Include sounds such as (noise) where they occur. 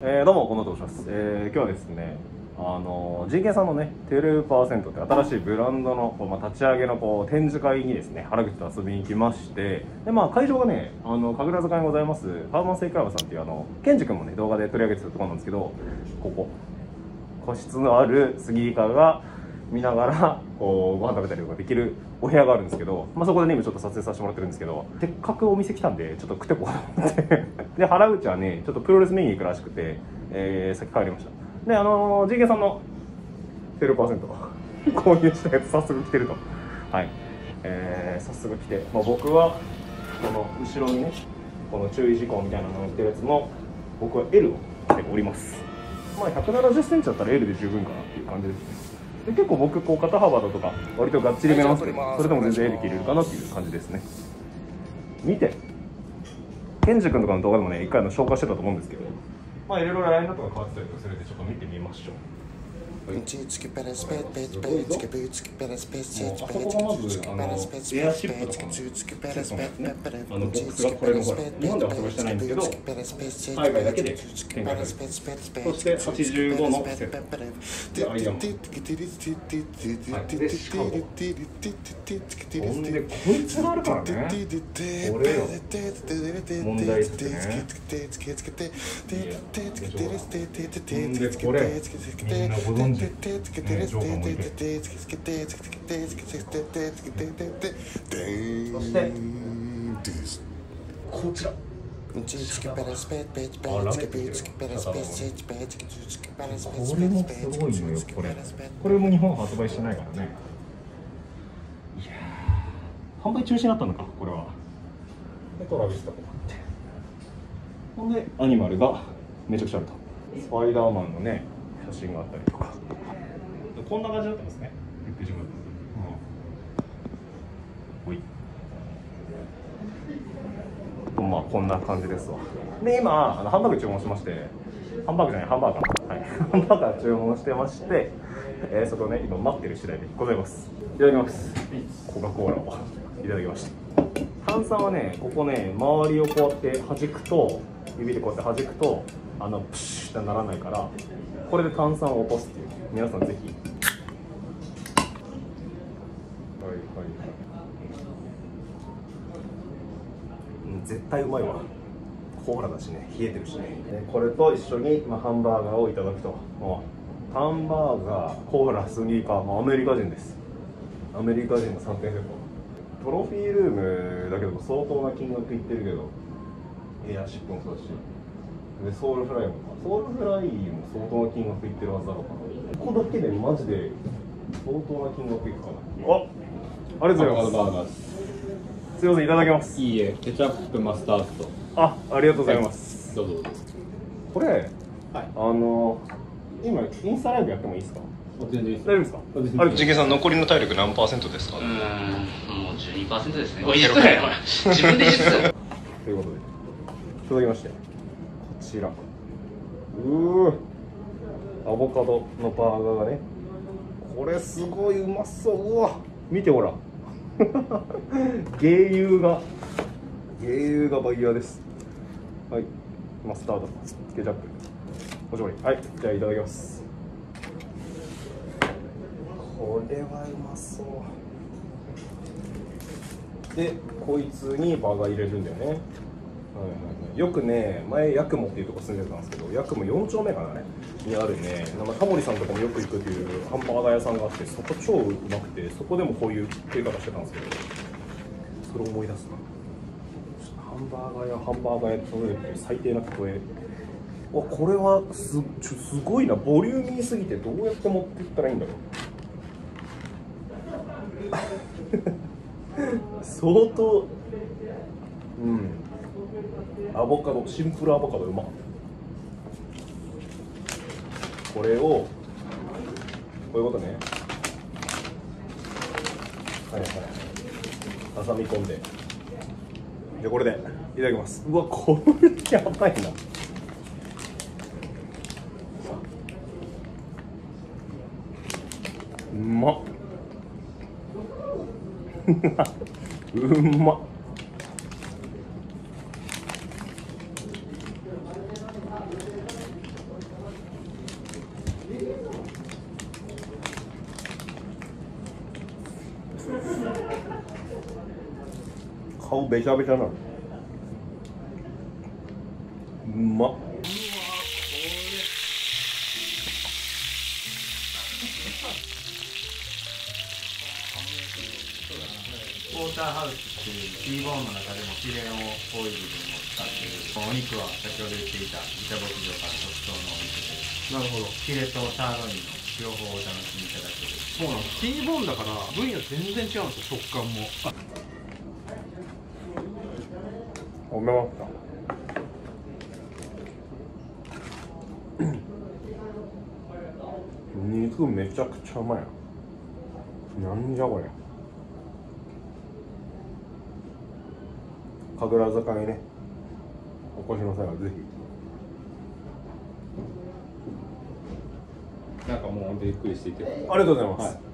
えー、どうも、このと申します。えー、今日はですね、あの、人権さんのね、テルパーセントって新しいブランドの、こうまあ、立ち上げのこう展示会にですね、原口と遊びに行きまして、で、まあ、会場がね、あの、神楽坂にございます、ファーマンスイクラブさんっていう、あの、ケンジ君もね、動画で取り上げてたところなんですけど、ここ、個室のある杉井川が見ながら (laughs) こうご飯食べたりとかできるお部屋があるんですけど、まあ、そこでね今ちょっと撮影させてもらってるんですけどせっかくお店来たんでちょっと食ってこうと思って。(laughs) で原口はねちょっとプロレス見に行くらしくて、えー、先帰りました。であのー、ジンさんの0% (laughs) 購入したやつ早速来てると。はい。えー、早速来て、まあ、僕はこの後ろにねこの注意事項みたいなの載ってるやつの僕は L を着ております。まあ170センチだったら L で十分かなっていう感じですね。で結構僕こう肩幅だとか割とがっちりめなんですけどそれでも全然 L で着れるかなっていう感じですね。見て。ケンジ君とかの動画でもね一回の紹介してたと思うんですけど。まあいろいろラインナップが変わってたりとかするんでちょっと見てみましょうあそこがまずあのエアシップとかのセットなんですねあのボックスがこれのほら日本では発売してないんですけど海外だけでそして85のセットで間もはいでしかもほんでこいつがあるからねこれよ問題っすねいやほんでこれみんなご存知ねジョーカーもいてそしてこちら。これもすごいのよこれこれも日本発売してないから。ねいや販売中止になったのかこれはでトラビスとかもあってほんでアニマルがめちゃくちゃあるとスパイダーマンのね写真があったりとかこんな感じになってますね。リュックジムうん。ほいまあこんな感じですわ。で今あのハンバーグ注文しましてハンバーグじゃないハンバーガー。はい。(laughs) ハンバーガー注文してまして、えーそこをね今待ってる次第でございます。いただきます。コカ・コーラを。いただきました。炭酸はねここね周りをこうやって弾くと指でこうやって弾くとあのプシュってならないからこれで炭酸を落とすっていう。皆さんぜひはいはいはいうん絶対うまいわ。コーラだしね。冷えてるしね。でこれと一緒に、まあ、ハンバーガーをいただくと。もう。ハンバーガーコーラスニーカー、まあ、アメリカ人です。アメリカ人の3点セット。トロフィールームだけど相当な金額いってるけどエアシップもそうだし。でソウルフライも。ソウルフライも相当な金額いってるはずだろうからここだけでマジで相当な金額いくかな。あありがとうございますすいませんいただきます。いいえ、ケチャップ、マスタードと。あありがとうございます、どうぞどうぞ。これはい。あの今インスタライブやってもいいですか？全然いい大丈夫ですか？ありがとうございますジゲさん残りの体力何パーセントですか？うーん、もう12%ですね。おい、言ったよ、自分で言ったよ。(laughs) ということでいただきましてこちら。うー。アボカドのバーガーがね。これすごいうまそう。うわ見てほら (laughs) 芸油が。芸油がバイヤーです。はい。マスタードケチャップ。おしぼりはい。じゃあいただきます。これはうまそう。でこいつにバーガー入れるんだよね、はいはいはい、よくね前ヤクモっていうとこ住んでたんですけどヤクモ4丁目かなねにあるね。なんかタモリさんとかもよく行くっていうハンバーガー屋さんがあってそこ超うまくてそこでもこういう食い方してたんですけどそれを思い出すな。ハンバーガー屋ハンバーガー屋って例えっていう最低な例えわこれはすちょすごいな。ボリューミーすぎてどうやって持っていったらいいんだろう。(laughs) 相当うん。アボカドシンプルアボカドうまかった。これをこういうことね。はいはい挟み込んで。じゃあこれでいただきます。うわこれやばいなうまっ。(laughs) うまっ顔べちゃべちゃなるうまっ。ポーターハウスっていう T ボーンの中でもフィレオオイルでも使っているお肉は先ほど言っていたイタ牧場から特徴のお肉です。なるほど。フィレとサーロインの両方お楽しみいただけるそうなんです。T ボーンだから部位が全然違うんですよ。食感もおめました肉めちゃくちゃうまいななん。じゃこれ神楽坂へねお越しの際はぜひなん。かもう本当ゆっくりしていてありがとうございます、はい